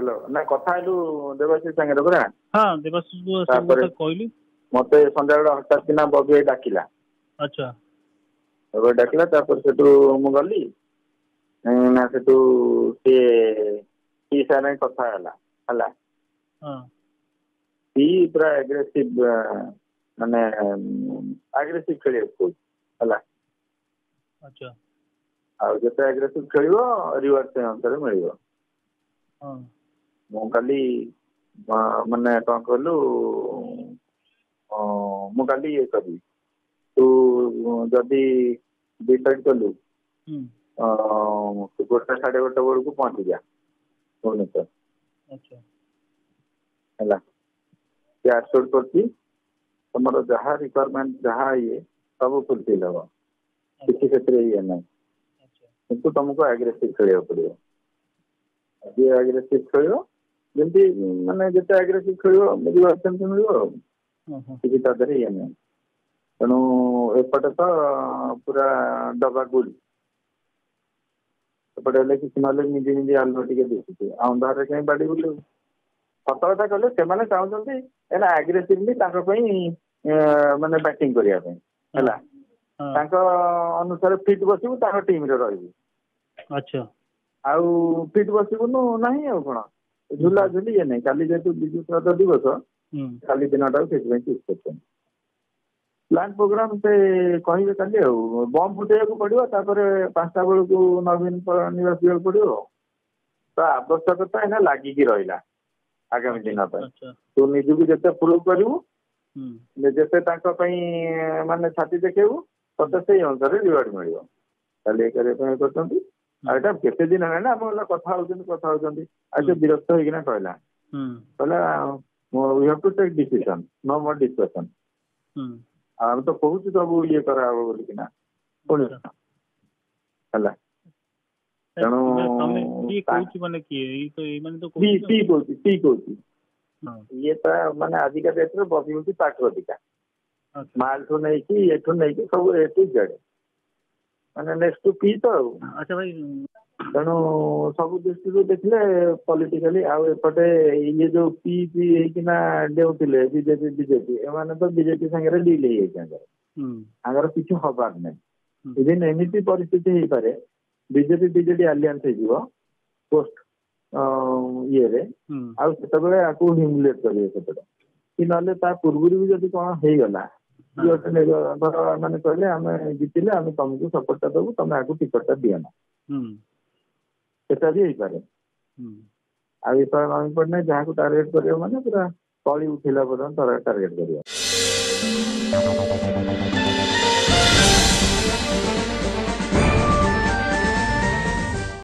hello ନା କଥା ହେଲୁ ଦେବାଶିଷ ସାଙ୍ଗରେ ପରା ହଁ ଦେବାଶିଷକୁ ତାପରେ କହିଲି ମତେ ସନ୍ଧ୍ୟାବେଳେ ହଠାତ୍ କିନା ବବି ଭାଇ ଡାକିଲା ଆଚ୍ଛା ବବି ଡାକିଲା ତାପରେ ସେଠୁ ମୁଁ ଗଲି ନା ସେଠୁ ସିଏ ଟି ସାଙ୍ଗରେ କଥା ହେଲା ହେଲା ଟି ପୁରା ଆଗ୍ରେସିଭ ମାନେ ଆଗ୍ରେସିଭ ଖେଳିବାକୁ କହୁଛି ହେଲା ଆଚ୍ଛା ଆଉ ଯେତେ ଆଗ୍ରେସିଭ ଖେଳିବ ରିୱାର୍ଡ ସେ ଅନୁସାରେ ମିଳିବ ହଁ ମୁଁ କାଲି ମାନେ କ'ଣ କହିଲୁ ମୁଁ କାଲି ଇଏ କରିବି ତୁ ଯଦି ଡିସାଇଡ୍ କଲୁ ଗୋଟେ ସାଢେ ଗୋଟେ ବେଳକୁ ପହଞ୍ଚିଯା ଭୁବନେଶ୍ୱର ହେଲା ସେ ଆସୋର୍ଟ କରୁଛି ତମର ଯାହା ରିକ୍ୱାରମେଣ୍ଟ ଯାହା ଇଏ ସବୁ ଫୁଲଫିଲ୍ ହବ କିଛି ସେଥିରେ ଇଏ ନାହିଁ କିନ୍ତୁ ତମକୁ ଆଗ୍ରେସିଭ୍ ଖେଳିବାକୁ ପଡ଼ିବ ଯିଏ ଆଗ୍ରେସିଭ୍ ଖେଳିବ ଯେମିତି ମାନେ ଯେତେ ଆଗ୍ରେସିଭ ଖେଳିବ ମିଳିବ ସେମିତି ମିଳିବ ଆଉ କିଛି ତା ଦେହରେ ଇଏ ନାହିଁ ତେଣୁ ଏପଟେ ତ ପୁରା ଡବା ଗୁଳି ଏପଟେ ହେଲେ କିଛି ନହେଲେ ନିଜେ ନିଜେ ଆଲୁଅ ଟିକେ ଦିଶୁଛି ଆଉ ଅନ୍ଧାରରେ କାହିଁ ବାଡ଼ି ବୁଲିବୁ ସତ କଥା କହିଲେ ସେମାନେ ଚାହୁଁଛନ୍ତି ଏଇଟା ଆଗ୍ରେସିଭଲି ତାଙ୍କ ପାଇଁ ମାନେ ବ୍ୟାଟିଂ କରିବା ପାଇଁ ହେଲା ତାଙ୍କ ଅନୁସାରେ ଫିଟ୍ ବସିବୁ ତାଙ୍କ ଟିମ୍ରେ ରହିବୁ ଆଚ୍ଛା ଆଉ ଫିଟ୍ ବସିବୁନୁ ନାହିଁ ଆଉ କ'ଣ ଝୁଲା ଝୁଲି ଇଏ ନାହିଁ କାଲି ଯେହେତୁ ବିଜୁ ସ୍ୱାଧୀନତା ଦିବସ କାଲି ଦିନଟାକୁ ସେଥିପାଇଁ ଚୁଜ୍ କରିଛନ୍ତି ପ୍ଲାନ୍ ପ୍ରୋଗ୍ରାମ ସେ କହିବେ କାଲି ଆଉ ବମ୍ ଫୁଟେଇବାକୁ ପଡିବ ତାପରେ ପାଞ୍ଚଟା ବେଳକୁ ନବୀନ ନିବାସ ଯିବାକୁ ପଡିବ ଆଉ ତା ଆବଶ୍ୟକତା ଏଇନା ଲାଗିକି ରହିଲା ଆଗାମୀ ଦିନ ପାଇଁ ତୁ ନିଜକୁ ଯେତେ ପ୍ରୁଭ୍ କରିବୁ ଯେତେ ତାଙ୍କ ପାଇଁ ମାନେ ଛାତି ଦେଖେଇବୁ ତତେ ସେଇ ଅନୁସାରେ ରିୱାର୍ଡ ମିଳିବ କାଲି କରିବା ପାଇଁ କରିଛନ୍ତି ଏଇଟା କେତେ ଦିନ ହେଲାଣି ଆମ କଥା ହଉଛନ୍ତି କଥା ହଉଛନ୍ତି ଆଉ ସେ ବିରକ୍ତ ହେଇକିନା କହିଲା କହିଲା we have to take decision no more discussion ଆମେ ତ କହୁଛୁ ସବୁ ଇଏ କରାହବ ବୋଲିକିନା ହେଲା ତେଣୁ ଇଏ ତା ମାନେ ଆଜିକା ଡେଟ୍ରେ ବହି ହଉଛି ପାଠ ଅଧିକା ମାଲଠୁ ନେଇକି ଏଠୁ ନେଇକି ସବୁ ଏ ଟୁ ଜେଡ୍ ମାନେ ନେକ୍ସଟ ଟୁ ପି ତ ଆଉ ଆଚ୍ଛା ଭାଇ ତେଣୁ ସବୁ ଦୃଷ୍ଟିରୁ ଦେଖିଲେ ପଲିଟିକାଲି ଆଉ ଏପଟେ ଇଏ ଯୋଉ ପି ପି ହେଇକିନା ଡେଉଥିଲେ ବିଜେପି ବିଜେପି ଏମାନେ ତ ବିଜେପି ସାଙ୍ଗରେ ଡିଲ୍ ହେଇଯାଇଛନ୍ତି ଆଙ୍କର କିଛି ହବାର ନାହିଁ ଇଭିନ୍ ଏମିତି ପରିସ୍ଥିତି ହେଇପାରେ ବିଜେପି ବିଜେଡି ଆଲିଆନ୍ସ ହେଇଯିବ ପୋଷ୍ଟ ଇଏରେ ଆଉ ସେତେବେଳେ ଆକୁ ହ୍ୟୁମିଲେଟ୍ କରିବେ ସେପଟେ କି ନହେଲେ ତା ପୂର୍ବରୁ ବି ଯଦି କଣ ହେଇଗଲା ମାନେ କହିଲେ ଆମେ ଜିତିଲେ ଆମେ ତମକୁ ସପୋର୍ଟଟା ଦବୁ ତମେ ଆଗକୁ ଟିକଟଟା ଦିଅ ନା ସେଟା ବି ହେଇପାରେ ଆଉ ଏପା ନବୀନ ପଟ୍ଟନାୟକ ଯାହାକୁ ଟାର୍ଗେଟ କରିବ ମାନେ ପୁରା ତଳି ଉଠିଲା ପର୍ଯ୍ୟନ୍ତ ଟାର୍ଗେଟ କରିବ